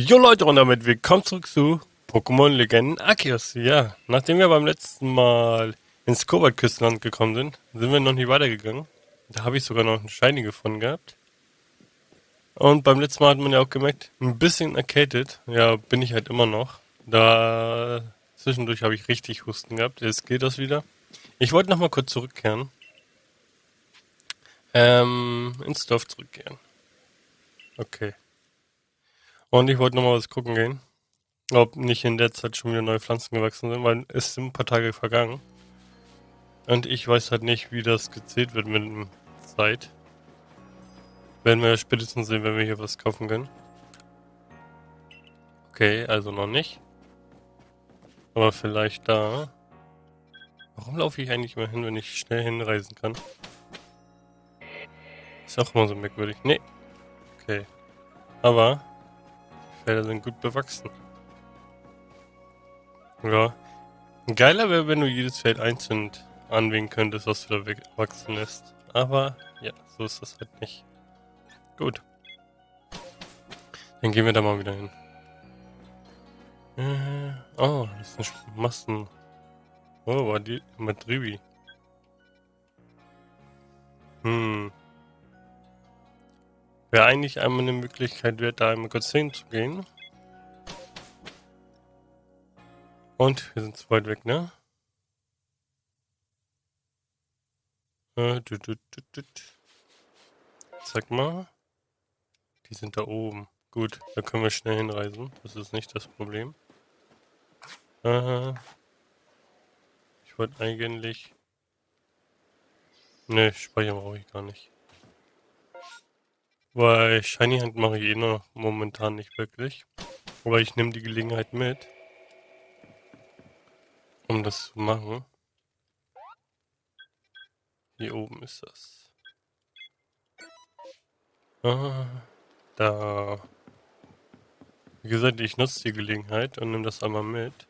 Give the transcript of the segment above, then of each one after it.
Jo Leute und damit willkommen zurück zu Pokémon Legenden Arceus. Ja, nachdem wir beim letzten Mal ins Kobold-Küstenland gekommen sind, sind wir noch nicht weitergegangen. Da habe ich sogar noch einen Shiny gefunden gehabt. Und beim letzten Mal hat man ja auch gemerkt, ein bisschen erkältet. Ja, bin ich halt immer noch. Da zwischendurch habe ich richtig Husten gehabt. Jetzt geht das wieder. Ich wollte noch mal kurz zurückkehren. Ähm, ins Dorf zurückkehren. Okay. Und ich wollte noch mal was gucken gehen. Ob nicht in der Zeit schon wieder neue Pflanzen gewachsen sind, weil es sind ein paar Tage vergangen. Und ich weiß halt nicht, wie das gezählt wird mit der Zeit. Werden wir spätestens sehen, wenn wir hier was kaufen können. Okay, also noch nicht. Aber vielleicht da. Warum laufe ich eigentlich immer hin, wenn ich schnell hinreisen kann? Ist auch immer so merkwürdig. Nee. Okay. Aber Felder sind gut bewachsen. Ja. Geiler wäre, wenn du jedes Feld einzeln anwählen könntest, was du da wachsen lässt. Aber ja, so ist das halt nicht. Gut. Dann gehen wir da mal wieder hin. Äh, oh, das ist ein Masten. Oh, war die Madribi. Hm. Wäre eigentlich einmal eine Möglichkeit wert, da einmal kurz hinzugehen. Und wir sind zu weit weg, ne? Äh, Sag mal. Die sind da oben. Gut, da können wir schnell hinreisen. Das ist nicht das Problem. Äh, ich wollte eigentlich... Ne, speichern brauche ich gar nicht. Weil Shiny Hand mache ich eh noch momentan nicht wirklich. Aber ich nehme die Gelegenheit mit, um das zu machen. Hier oben ist das. Ah, da. Wie gesagt, ich nutze die Gelegenheit und nehme das einmal mit.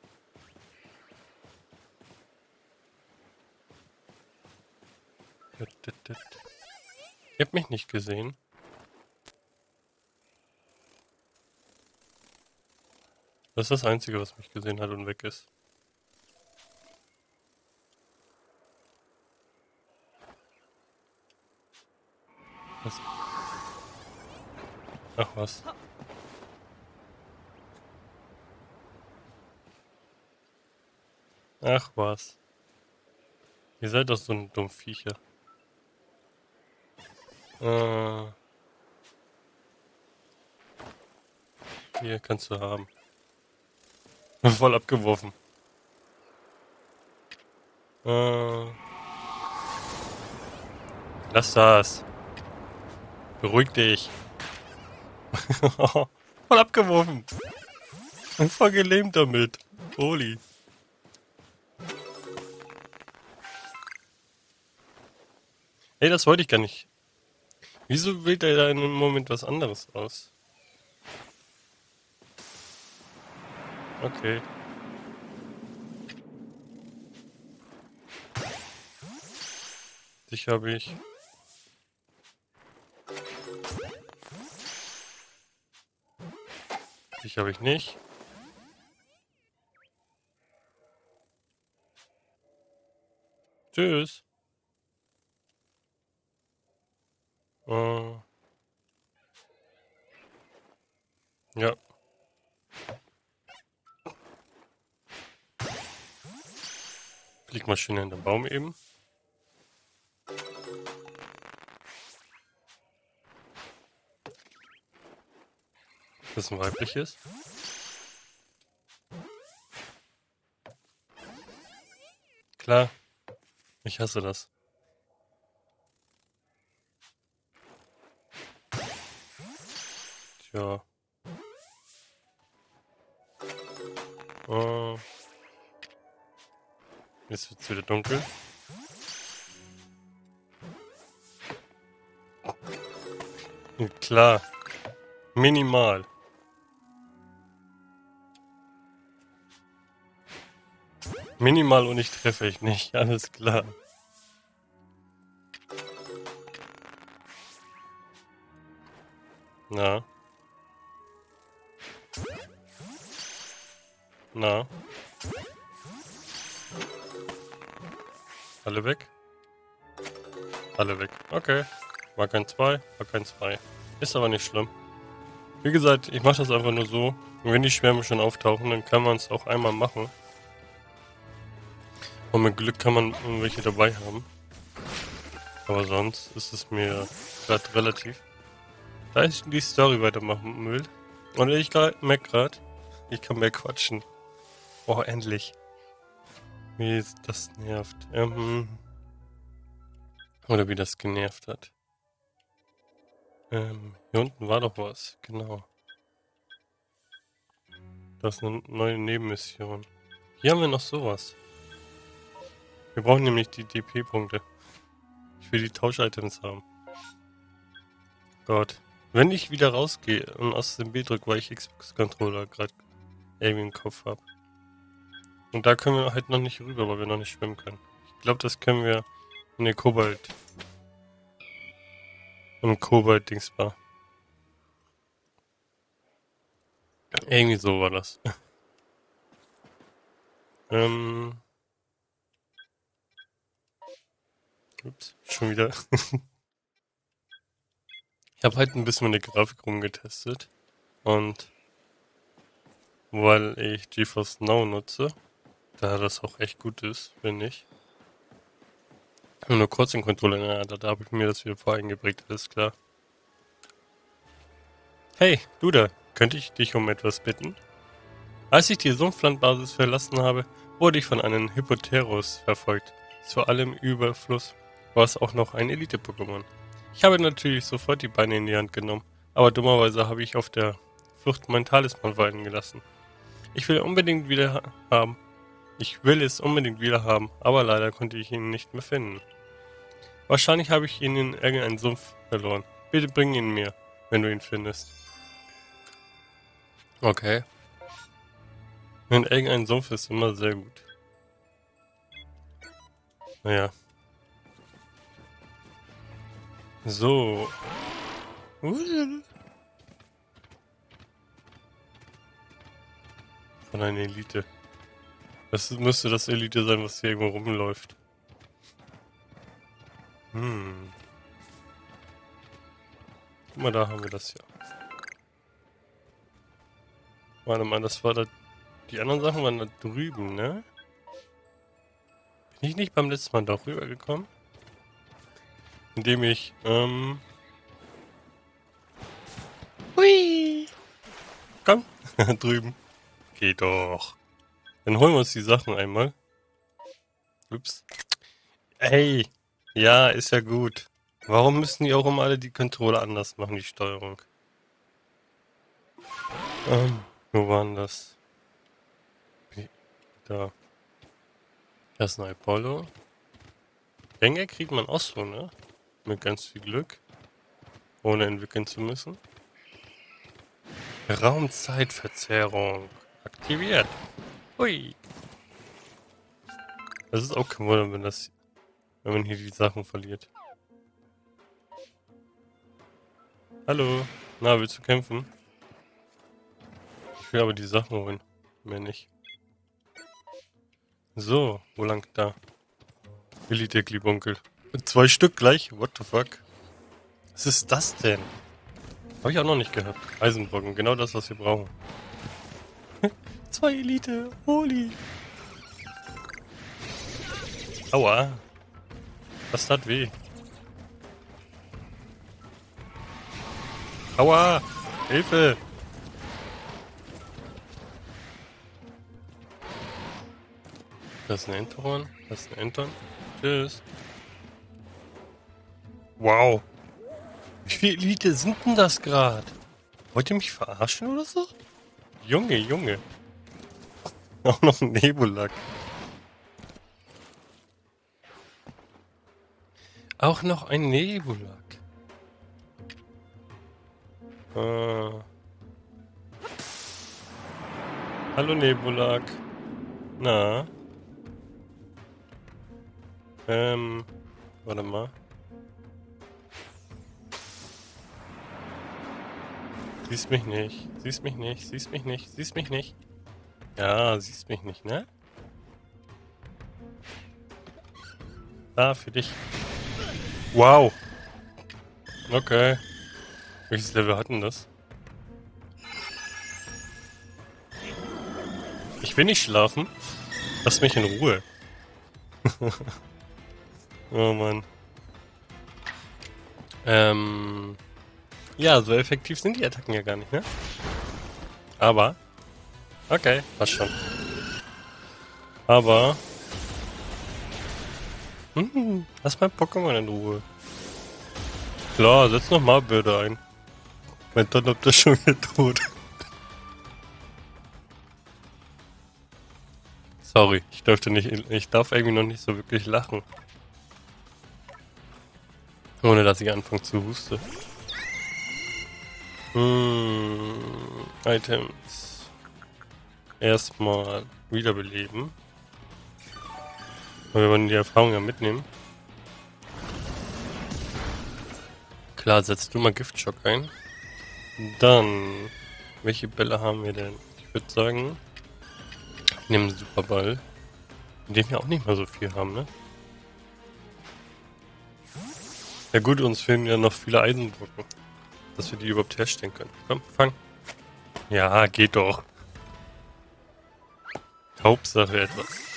Ihr habt mich nicht gesehen. Das ist das Einzige, was mich gesehen hat und weg ist. Was? Ach was. Ach was. Ihr seid doch so ein dumm Viecher. Äh. Hier kannst du haben. Voll abgeworfen. Äh. Lass das. Beruhig dich. Voll abgeworfen. Voll gelähmt damit. Holy. Ey, das wollte ich gar nicht. Wieso wählt er da in einem Moment was anderes aus? Okay. Dich habe ich. Dich habe ich nicht. Tschüss. Äh. Ja. Flieg mal schön in den Baum eben. Das ist ein weibliches. Klar. Ich hasse das. Tja. Oh. Jetzt wird es wieder dunkel. Klar. Minimal. Minimal und ich treffe ich nicht, alles klar. Na. Na. Alle weg? Alle weg. Okay. War kein 2, war kein 2. Ist aber nicht schlimm. Wie gesagt, ich mache das einfach nur so. Und wenn die Schwärme schon auftauchen, dann kann man es auch einmal machen. Und mit Glück kann man irgendwelche dabei haben. Aber sonst ist es mir gerade relativ. Da ich die Story weitermachen will. Und ich merke gerade, ich kann mehr quatschen. Oh, endlich. Wie das nervt. Ähm, oder wie das genervt hat. Ähm, hier unten war doch was. Genau. Das ist eine neue Nebenmission. Hier haben wir noch sowas. Wir brauchen nämlich die DP-Punkte. Ich will die Tausch-Items haben. Gott. Wenn ich wieder rausgehe und aus dem B drücke, weil ich Xbox-Controller gerade irgendwie im Kopf habe. Und da können wir halt noch nicht rüber, weil wir noch nicht schwimmen können. Ich glaube, das können wir in der Kobalt. Im Kobalt-Dingsbar. Irgendwie so war das. ähm. Ups, schon wieder. Ich habe halt ein bisschen der Grafik rumgetestet. Und weil ich GeForce Now nutze, da das auch echt gut ist, finde ich. Nur kurz den Controller ja, da, da habe ich mir das wieder voreingeprägt, alles klar. Hey, du da, könnte ich dich um etwas bitten? Als ich die Sumpflandbasis verlassen habe, wurde ich von einem Hypoteros verfolgt. Zu allem Überfluss war es auch noch ein Elite-Pokémon. Ich habe natürlich sofort die Beine in die Hand genommen, aber dummerweise habe ich auf der Flucht mein Talisman fallen gelassen. Ich will unbedingt wieder haben. Ich will es unbedingt wieder haben, aber leider konnte ich ihn nicht mehr finden. Wahrscheinlich habe ich ihn in irgendeinen Sumpf verloren. Bitte bring ihn mir, wenn du ihn findest. Okay. In irgendein Sumpf ist immer sehr gut. Naja, so. Von einer Elite. Das müsste das Elite sein, was hier irgendwo rumläuft. Hm. Guck mal, da haben wir das ja. Warte mal, das war da... Die anderen Sachen waren da drüben, ne? Bin ich nicht beim letzten Mal da rübergekommen? Indem ich, ähm... Hui! Komm, drüben. Geht doch. Dann holen wir uns die Sachen einmal. Ups. Ey, ja, ist ja gut. Warum müssen die auch immer alle die Controller anders machen, die Steuerung? Ähm, wo waren das? Da. Das ist ein Apollo. Gänge kriegt man auch so, ne? Mit ganz viel Glück. Ohne entwickeln zu müssen. Raumzeitverzerrung. Aktiviert. Hui. Das ist auch kein Wunder, wenn das, wenn man hier die Sachen verliert. Hallo. Na, willst du kämpfen? Ich will aber die Sachen holen. Mehr nicht. So, wo lang da? Willi der Glibunkel. Zwei Stück gleich? What the fuck? Was ist das denn? Habe ich auch noch nicht gehabt. Eisenbrocken, genau das, was wir brauchen. Zwei Elite, holy. Aua. Das tat weh. Aua. Hilfe. Das ist ein Enthorn. Das ist ein Enthorn. Tschüss. Wow. Wie viele Elite sind denn das gerade? Wollt ihr mich verarschen oder so? Junge, Junge. Auch noch ein Nebulak. Auch noch ein Nebulak. Äh. Hallo Nebulak. Na? Ähm, warte mal. Siehst mich nicht, siehst mich nicht, siehst mich nicht, siehst mich nicht. Ja, siehst mich nicht, ne? Da, für dich. Wow. Okay. Welches Level hatten das? Ich will nicht schlafen. Lass mich in Ruhe. oh Mann. Ähm. Ja, so effektiv sind die Attacken ja gar nicht, ne? Aber. Okay, passt schon. Aber. Hm, lass mein Pokémon in Ruhe. Klar, setz nochmal Bürde ein. Mein ob das schon tot. Sorry, ich durfte nicht. Ich darf irgendwie noch nicht so wirklich lachen. Ohne dass ich anfange zu husten. Hm, Items. Erstmal wiederbeleben. Weil wir wollen die Erfahrung ja mitnehmen. Klar, setzt du mal Giftschock ein. Dann, welche Bälle haben wir denn? Ich würde sagen, ich nehme einen Superball. In dem wir auch nicht mal so viel haben, ne? Ja gut, uns fehlen ja noch viele Eisenbrücken. Dass wir die überhaupt herstellen können. Komm, fang. Ja, geht doch. Hauptsache etwas.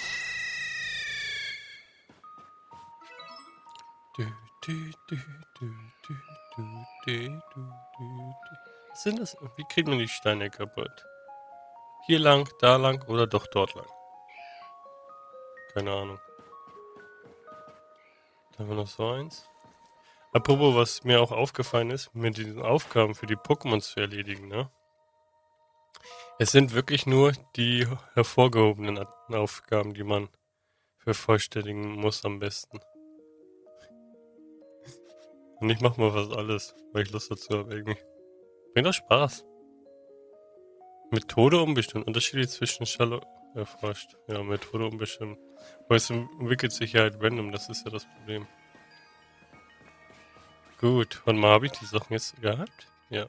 Was sind das? Wie kriegt man die Steine kaputt? Hier lang, da lang oder doch dort lang? Keine Ahnung. Da haben wir noch so eins. Apropos, was mir auch aufgefallen ist, mit diesen Aufgaben für die Pokémon zu erledigen, ne? Es sind wirklich nur die hervorgehobenen Aufgaben, die man vervollständigen muss am besten. Und ich mach mal fast alles, weil ich Lust dazu habe irgendwie. Bringt doch Spaß. Methode unbestimmt. Unterschiede zwischen Schall erforscht. Ja, Methode unbestimmt. Aber es entwickelt sich ja halt random, das ist ja das Problem. Gut, wann mal habe ich die Sachen jetzt gehabt? Ja.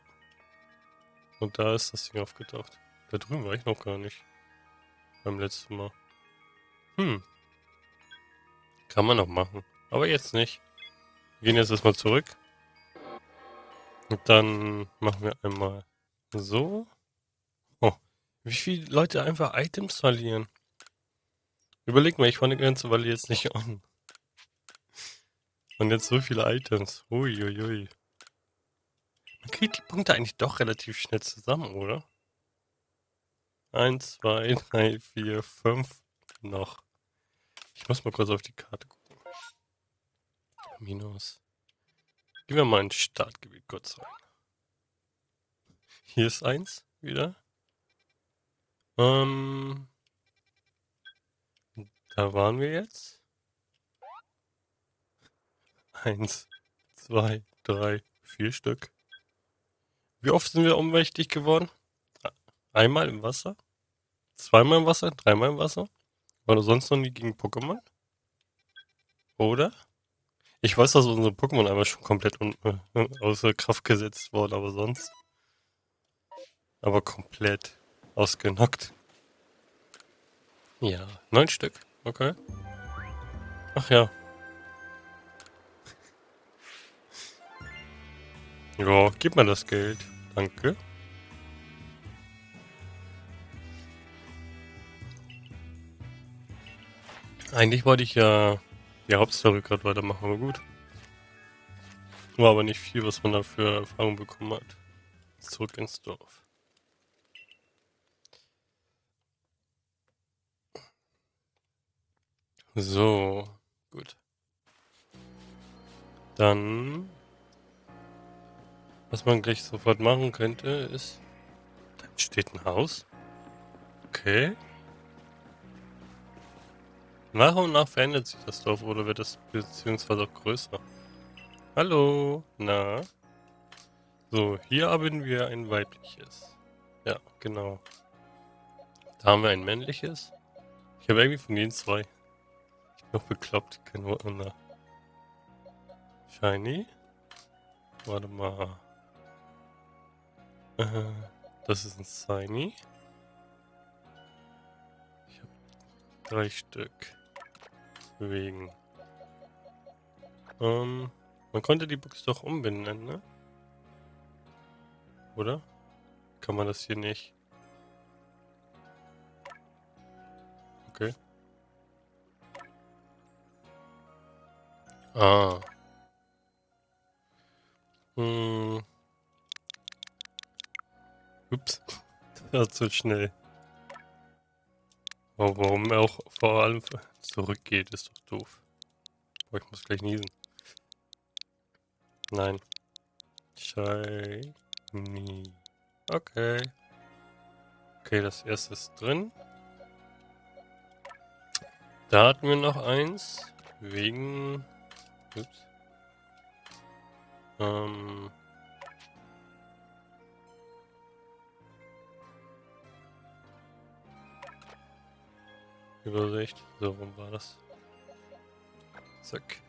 Und da ist das Ding aufgetaucht. Da drüben war ich noch gar nicht. Beim letzten Mal. Hm. Kann man noch machen. Aber jetzt nicht. Wir gehen jetzt erstmal zurück. Und dann machen wir einmal so. Oh, wie viele Leute einfach Items verlieren. Überleg mal, ich war eine ganze Weile jetzt nicht on. Und jetzt so viele Items. Uiuiui. Man kriegt die Punkte eigentlich doch relativ schnell zusammen, oder? Eins, zwei, drei, vier, fünf noch. Ich muss mal kurz auf die Karte gucken. Minus. Gehen wir mal ins Startgebiet kurz rein. Hier ist eins wieder. Ähm, da waren wir jetzt. Eins, zwei, drei, vier Stück. Wie oft sind wir ohnmächtig geworden? Einmal im Wasser? Zweimal im Wasser? Dreimal im Wasser? War das sonst noch nie gegen Pokémon? Oder? Ich weiß, dass unsere Pokémon einmal schon komplett äh, außer Kraft gesetzt wurden, aber sonst. Aber komplett ausgenockt. Ja, neun Stück. Okay. Ach ja, Ja, gib mir das Geld. Danke. Eigentlich wollte ich ja die Hauptstory gerade weitermachen, aber gut. War aber nicht viel, was man da für Erfahrung bekommen hat. Zurück ins Dorf. So, gut. Dann was man gleich sofort machen könnte, ist... Da steht ein Haus. Okay. Nach und nach verändert sich das Dorf oder wird es beziehungsweise auch größer. Hallo, na? So, hier haben wir ein weibliches. Ja, genau. Da haben wir ein männliches. Ich habe irgendwie von den zwei. Ich bin noch bekloppt, kein Wunder. Shiny. Warte mal. Äh, das ist ein Shiny. Drei Stück. Bewegen. Ähm, man konnte die Box doch umbenennen, ne? Oder? Kann man das hier nicht? Okay. Ah. Hm. Ups. Das war zu schnell. Warum er auch vor allem zurückgeht, ist doch doof. Boah, ich muss gleich niesen. Nein. Shiny. Okay. Okay, das erste ist drin. Da hatten wir noch eins. Wegen... Ups. Ähm... Übersicht. So rum war das. Zack.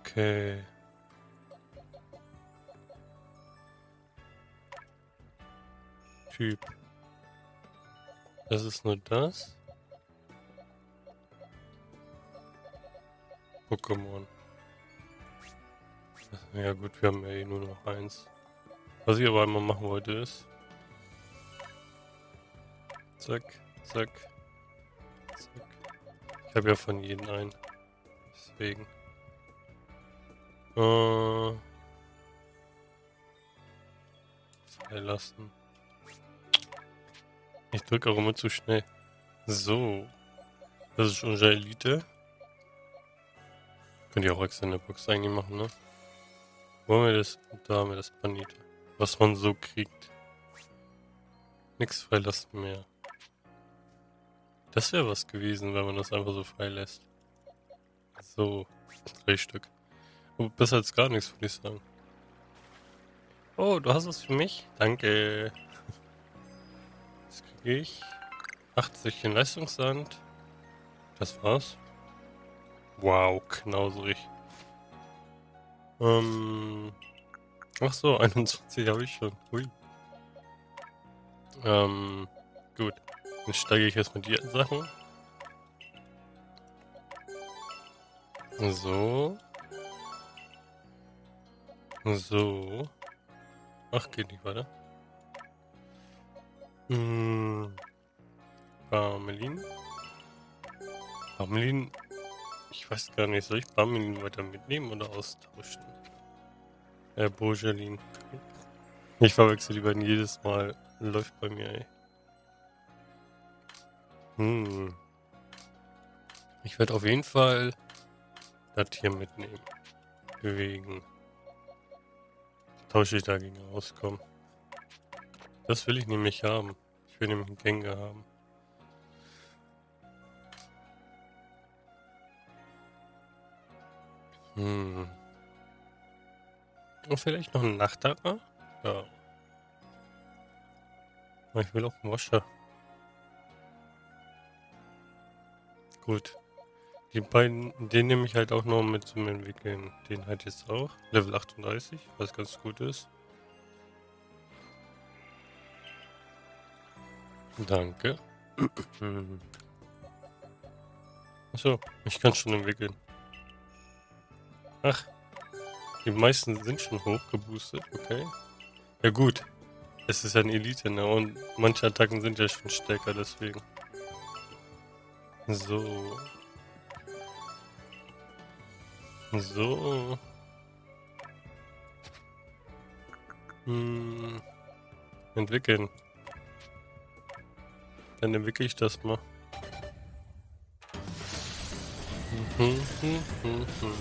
Okay. Typ. Das ist nur das. Pokémon. Ja gut, wir haben ja eh nur noch eins. Was ich aber einmal machen wollte ist... Zack. Zack. Zack. Ich habe ja von jedem einen. Deswegen. Äh. Freilassen. Ich drücke auch immer zu schnell. So. Das ist unsere Elite. Könnt ihr auch extra in der Box eigentlich machen, ne? Wollen wir das? Da haben wir das Panita. Was man so kriegt. Nix freilassen mehr. Das wäre was gewesen, wenn man das einfach so freilässt. So, drei Stück. Oh, besser als gar nichts, würde ich sagen. Oh, du hast was für mich? Danke. Was kriege ich? 80 in Leistungssand. Das war's. Wow, knauserig. Ähm. Ach so, 21 habe ich schon. Hui. Ähm, gut. Dann steige ich erstmal die Sachen. So. So. Ach, geht nicht weiter. Hm. Barmelin. Barmelin. Ich weiß gar nicht, soll ich Barmelin weiter mitnehmen oder austauschen? Äh, Bourgelin. Ich verwechsel die beiden jedes Mal. Läuft bei mir, ey. Hm. Ich werde auf jeden Fall das hier mitnehmen. Bewegen. Tausche ich dagegen rauskommen. Das will ich nämlich haben. Ich will nämlich einen Gänger haben. Hm. Und vielleicht noch ein Nachtacker? Ja. Ich will auch einen Wascher. Gut. Die beiden, den nehme ich halt auch noch mit zum Entwickeln. Den halt jetzt auch. Level 38, was ganz gut ist. Danke. Achso, ich kann schon entwickeln. Ach, die meisten sind schon hoch geboostet, okay. Ja gut, es ist ein Elite, ne? Und manche Attacken sind ja schon stärker, deswegen. So. So. Hm. Entwickeln. Dann entwickle ich das mal. Hm, hm, hm, hm.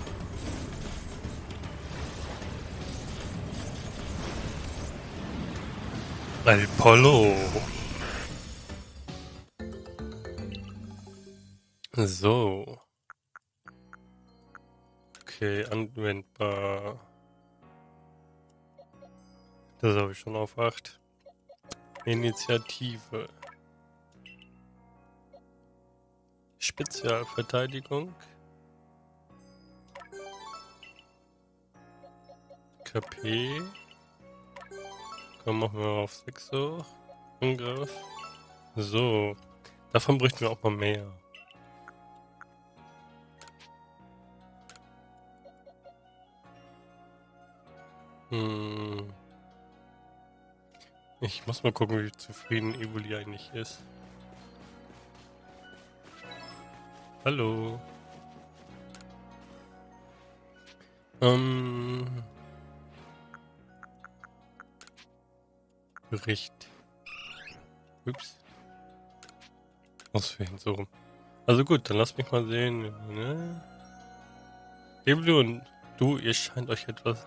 Apollo. So. Okay, anwendbar. Das habe ich schon auf 8. Initiative. Spezialverteidigung. KP. Komm, machen wir auf 6 hoch. Angriff. So. Davon bräuchten wir auch mal mehr. Hm. Ich muss mal gucken, wie zufrieden Evoli eigentlich ist. Hallo. Ähm. Bericht. Ups. Auswählen, so rum. Also gut, dann lass mich mal sehen. Ne? Evoli und du, ihr scheint euch etwas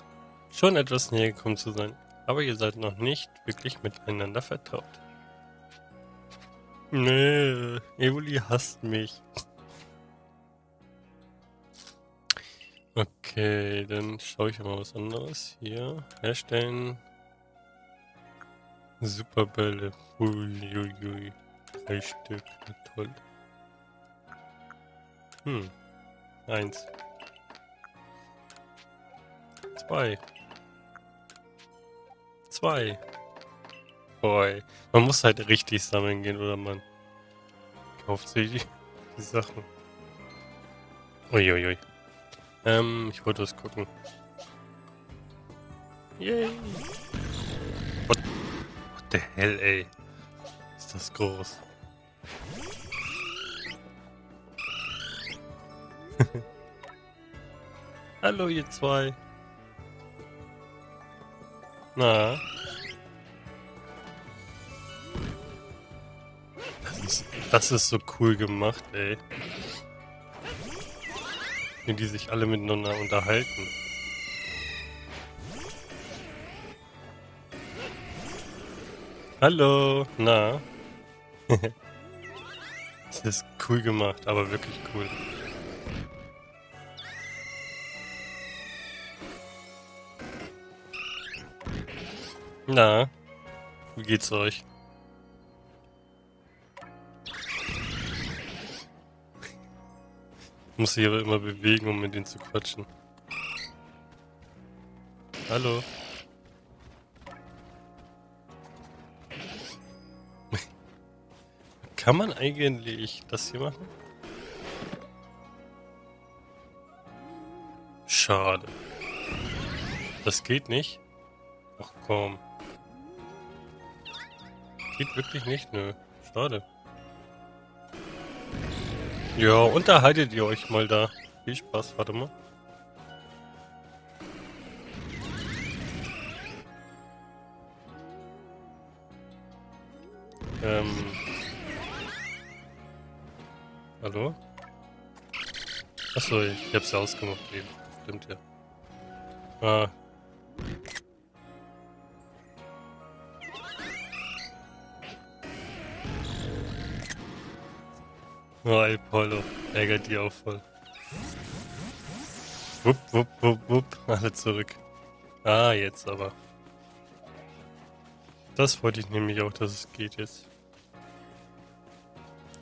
schon etwas näher gekommen zu sein. Aber ihr seid noch nicht wirklich miteinander vertraut. Nee, Evoli hasst mich. Okay, dann schaue ich mal was anderes. Hier, herstellen. Superbälle. Uiuiui. Drei Stück. Toll. Hm. Eins. Zwei. Zwei. Boy. Man muss halt richtig sammeln gehen, oder man kauft sich die, die Sachen. Uiuiui. Ähm, ich wollte was gucken. Yay. What, what the hell, ey. Ist das groß. Hallo, ihr zwei. Na? Das ist, das ist so cool gemacht, ey. Wie die sich alle miteinander unterhalten. Hallo, na? das ist cool gemacht, aber wirklich cool. Na, wie geht's euch? Ich muss sich aber immer bewegen, um mit denen zu quatschen. Hallo. Kann man eigentlich das hier machen? Schade. Das geht nicht? Ach komm. Geht wirklich nicht, nö. Schade. Ja, unterhaltet ihr euch mal da. Viel Spaß, warte mal. Ähm. Hallo? Achso, ich hab's ja ausgemacht eben. Stimmt ja. Ah, Oh, Apollo. Ärgert die auch voll. Wupp, wupp, wupp, wupp. Alle zurück. Ah, jetzt aber. Das wollte ich nämlich auch, dass es geht jetzt.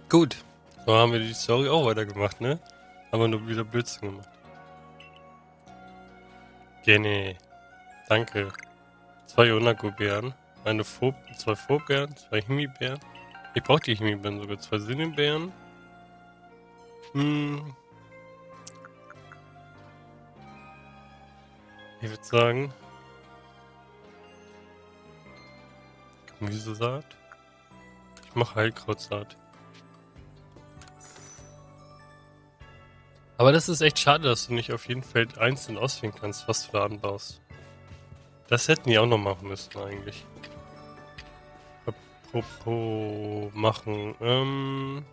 Gut. So haben wir die Story auch weitergemacht, ne? Haben wir nur wieder Blödsinn gemacht. Gerne. Danke. Zwei Onako-Bären. Eine Phob zwei Phobären, zwei Himbeeren. Ich brauche die Himbeeren sogar. Zwei Sinnebären. Hm. Ich würde sagen. Gemüsesaat. Ich mache Heilkrautsaat. Aber das ist echt schade, dass du nicht auf jedem Feld einzeln auswählen kannst, was du da anbaust. Das hätten die auch noch machen müssen eigentlich. Apropos machen. Ähm.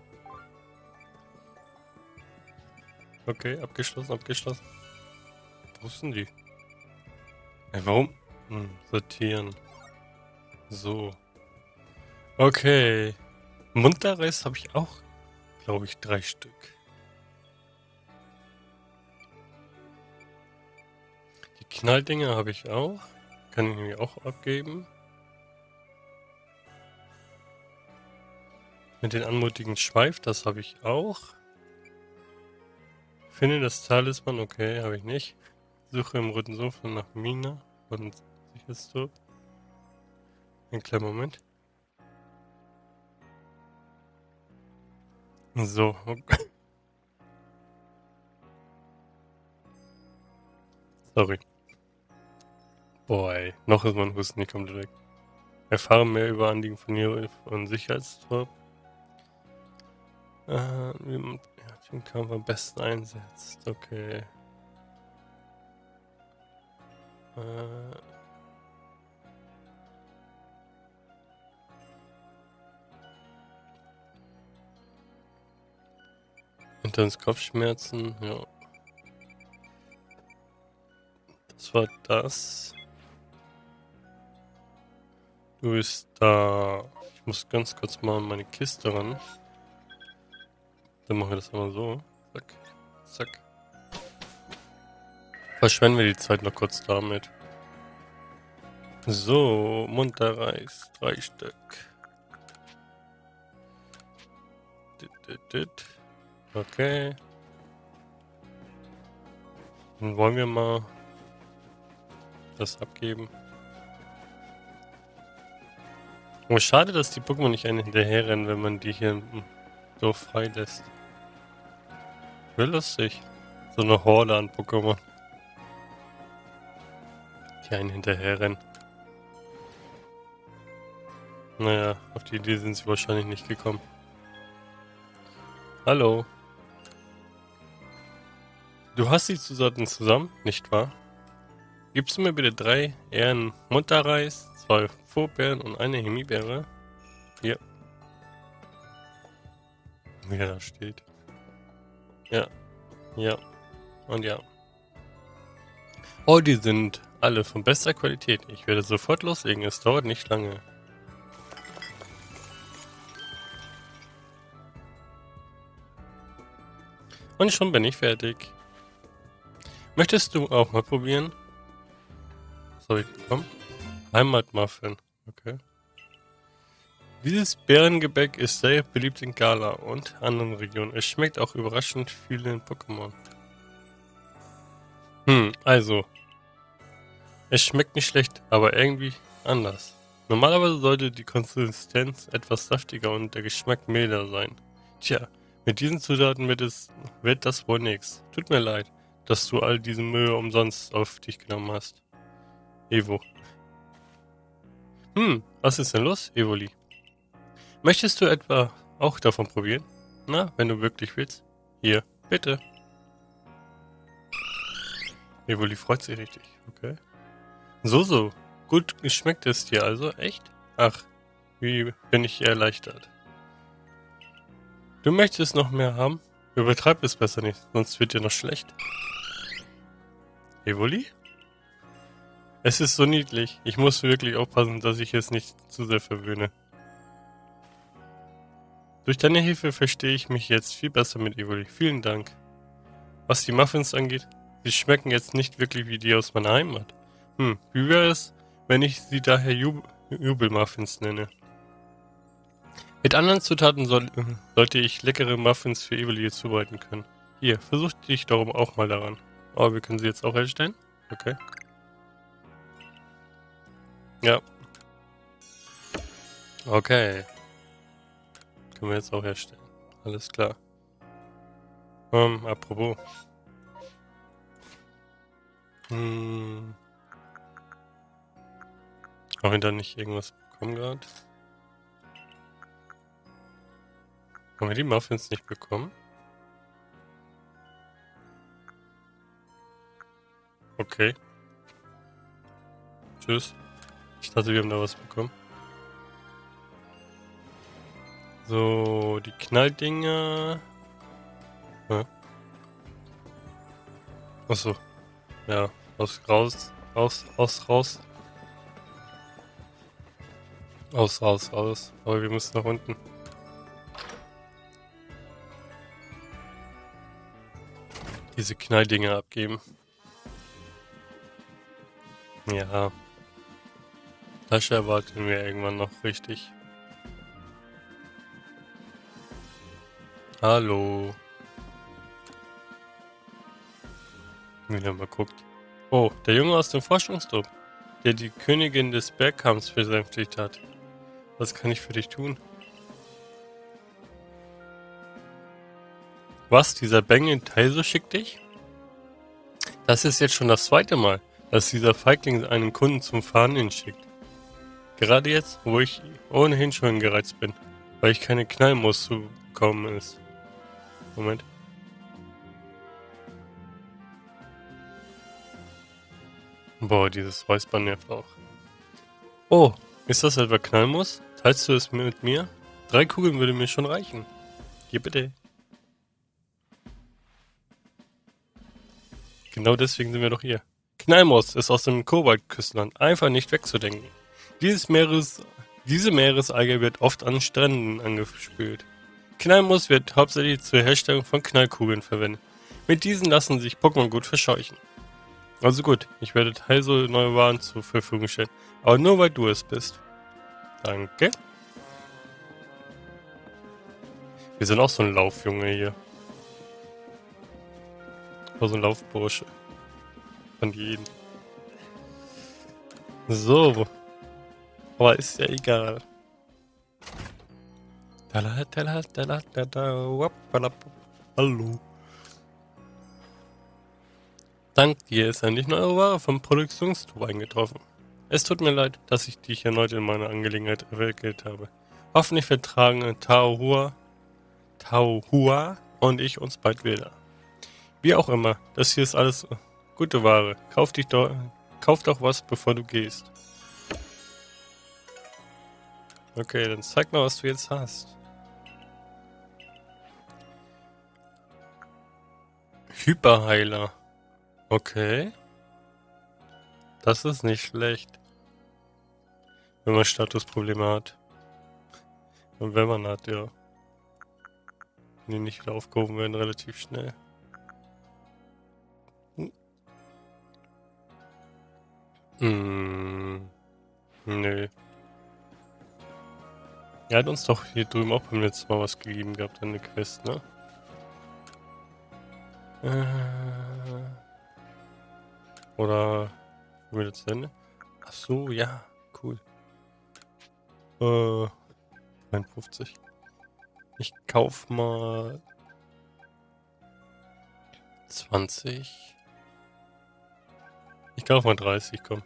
Okay, abgeschlossen, abgeschlossen. Wo sind die? Ja, warum? Hm, sortieren. So. Okay. Munterreis habe ich auch, glaube ich, drei Stück. Die Knalldinger habe ich auch. Kann ich mir auch abgeben. Mit den anmutigen Schweif, das habe ich auch. Finde das Talisman, okay, habe ich nicht. Suche im roten Sofa nach Mina von Sicherstorp. Ein kleiner Moment. So. Sorry. Boah, ey. Noch ist mein Husten nicht komplett weg. Erfahre mehr über Anliegen von Hilfe und Sicherheitstrupp. Äh, wie man den Kampf am besten einsetzt. Okay. Äh. Intense Kopfschmerzen, ja. Das war das. Du bist da. Ich muss ganz kurz mal meine Kiste ran. Dann machen wir das einmal so. Zack. Zack. Verschwenden wir die Zeit noch kurz damit. So, Munterreis. Drei Stück. Dit, dit, dit. Okay. Dann wollen wir mal das abgeben. Oh, schade, dass die Pokémon nicht einen hinterherrennen, wenn man die hier so frei lässt. Wäre lustig. So eine Horde an Pokémon. Die einen hinterherrennen. Naja, auf die Idee sind sie wahrscheinlich nicht gekommen. Hallo. Du hast die Zutaten zusammen, nicht wahr? Gibst du mir bitte drei Ehren Mutterreis, zwei Vorbeeren und eine Himbeere? Hier. Wie er da steht. Ja. Ja. Und ja. Oh, die sind alle von bester Qualität. Ich werde sofort loslegen. Es dauert nicht lange. Und schon bin ich fertig. Möchtest du auch mal probieren? Ich bekommen? Heimatmuffin. Okay. Dieses Bärengebäck ist sehr beliebt in Gala und anderen Regionen. Es schmeckt auch überraschend vielen Pokémon. Hm, also. Es schmeckt nicht schlecht, aber irgendwie anders. Normalerweise sollte die Konsistenz etwas saftiger und der Geschmack milder sein. Tja, mit diesen Zutaten wird, es, wird das wohl nichts. Tut mir leid dass du all diese Mühe umsonst auf dich genommen hast. Evo. Hm, was ist denn los, Evoli? Möchtest du etwa auch davon probieren? Na, wenn du wirklich willst. Hier, bitte. Evoli freut sich richtig, okay. So, so. Gut schmeckt es dir also, echt? Ach, wie bin ich erleichtert. Du möchtest noch mehr haben? Übertreib es besser nicht, sonst wird dir noch schlecht. Evoli? Es ist so niedlich. Ich muss wirklich aufpassen, dass ich es nicht zu sehr verwöhne. Durch deine Hilfe verstehe ich mich jetzt viel besser mit Evoli. Vielen Dank. Was die Muffins angeht, sie schmecken jetzt nicht wirklich wie die aus meiner Heimat. Hm, wie wäre es, wenn ich sie daher Jub Jubelmuffins nenne? Mit anderen Zutaten soll, sollte ich leckere Muffins für Evoli zubereiten können. Hier, versuch dich darum auch mal daran. Oh, wir können sie jetzt auch herstellen? Okay. Ja. Okay. Können wir jetzt auch herstellen. Alles klar. Ähm, apropos. Hm. Haben wir da nicht irgendwas bekommen gerade? Haben wir die Muffins nicht bekommen? Okay. Tschüss. Ich dachte, wir haben da was bekommen. So, die Knalldinger. Ja. Achso. Ja, aus, raus, raus, raus, raus. Aus, raus, raus. Aber wir müssen nach unten. Diese Knalldinger abgeben. Ja. Das erwarten wir irgendwann noch richtig. Hallo. Wieder mal guckt. Oh, der Junge aus dem Forschungstrupp, der die Königin des Bergkampfs besänftigt hat. Was kann ich für dich tun? Was, dieser Bengel so schickt dich? Das ist jetzt schon das zweite Mal, dass dieser Feigling einen Kunden zum Fahren schickt. Gerade jetzt, wo ich ohnehin schon gereizt bin, weil ich keine Knallmus zu bekommen ist. Moment. Boah, dieses Räuspern nervt auch. Oh, ist das etwa Knallmus? Teilst du es mit mir? Drei Kugeln würde mir schon reichen. Hier bitte. Genau deswegen sind wir doch hier. Knallmus ist aus dem Kobaltküstenland einfach nicht wegzudenken. Dieses Meeres, diese Meeresalge wird oft an Stränden angespült. Knallmus wird hauptsächlich zur Herstellung von Knallkugeln verwendet. Mit diesen lassen sich Pokémon gut verscheuchen. Also gut, ich werde Teilso neue Waren zur Verfügung stellen. Aber nur weil du es bist. Danke. Wir sind auch so ein Laufjunge hier. Oder so ein Laufbursche. Von jedem. So. Aber ist ja egal. Hallo. Dank dir ist endlich neue Ware vom Produktionsturm eingetroffen. Es tut mir leid, dass ich dich erneut in meine Angelegenheit erwickelt habe. Hoffentlich vertragen Tao Hua, Tao Hua und ich uns bald wieder. Wie auch immer, das hier ist alles gute Ware. Kauf dich doch, kauf doch was, bevor du gehst. Okay, dann zeig mal, was du jetzt hast. Hyperheiler. Okay. Das ist nicht schlecht. Wenn man Statusprobleme hat. Und wenn man hat, ja. Die nicht wieder aufgehoben werden, relativ schnell. Hm. Nö. Er hat uns doch hier drüben auch beim letzten Mal was gegeben gehabt, eine Quest, ne? Äh. Oder wieder zu Ende? Ach so, ja, cool. Äh, 59. Ich kauf mal 20. Ich kauf mal 30, komm.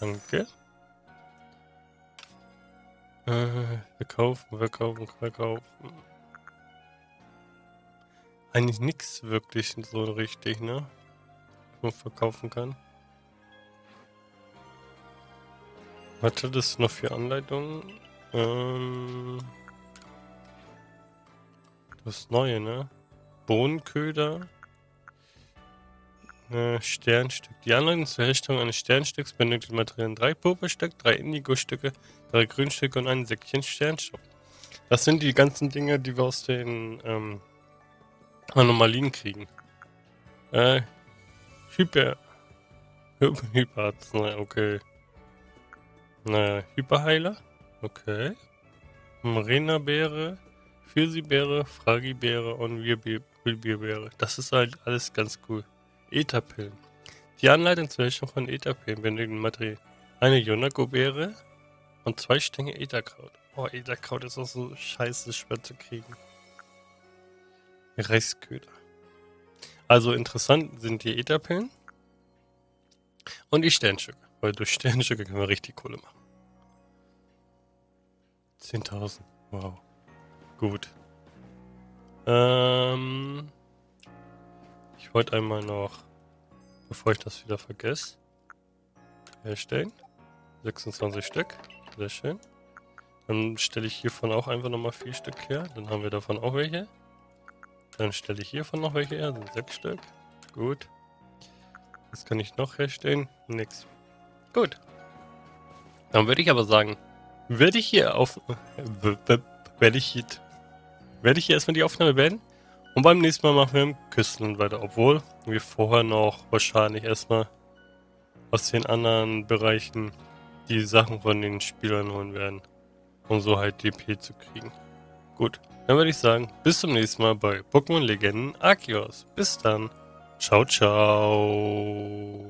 Danke. Äh, wir kaufen, wir kaufen, wir kaufen. Eigentlich nichts wirklich so richtig, ne? Man verkaufen kann. Was hat es noch für Anleitungen? Ähm, das Neue, ne? Bohnenköder. Äh, Sternstück. Die Anleitung zur Herstellung eines Sternstücks benötigt Materialien drei Purpurstück, drei Indigo-Stücke, drei Grünstücke und ein Säckchen Sternstoff. Das sind die ganzen Dinge, die wir aus den ähm, Anomalien kriegen. Äh, Hyper. Hyperarzt, naja, okay. Naja, Hyperheiler. Okay. Marina-Beere, Pfirsibeere, Fragibeere und Wilbierbeere. Das ist halt alles ganz cool. Etherpillen. Die Anleitung zur Herstellung von Etherpillen benötigen Material. Eine Yonako-Beere und zwei Stängel Etherkraut. Oh, Etherkraut ist auch so scheiße schwer zu kriegen. Reisköder. Also interessant sind die Etherpillen und die Sternstücke. Weil durch Sternstücke können wir richtig Kohle machen. 10.000. Wow. Gut. Ähm, ich wollte einmal noch, bevor ich das wieder vergesse, herstellen. 26 Stück. Sehr schön. Dann stelle ich hiervon auch einfach nochmal vier Stück her. Dann haben wir davon auch welche. Dann stelle ich hiervon noch welche her. Sind sechs Stück. Gut. Was kann ich noch herstellen? Nix. Gut. Dann würde ich aber sagen, werde ich hier auf. Werde ich hier. Werde ich hier erstmal die Aufnahme beenden. Und beim nächsten Mal machen wir im Küstenland weiter. Obwohl wir vorher noch wahrscheinlich erstmal aus den anderen Bereichen die Sachen von den Spielern holen werden. Um so halt DP zu kriegen. Gut, dann würde ich sagen, bis zum nächsten Mal bei Pokémon Legenden Arceus. Bis dann. Ciao, ciao.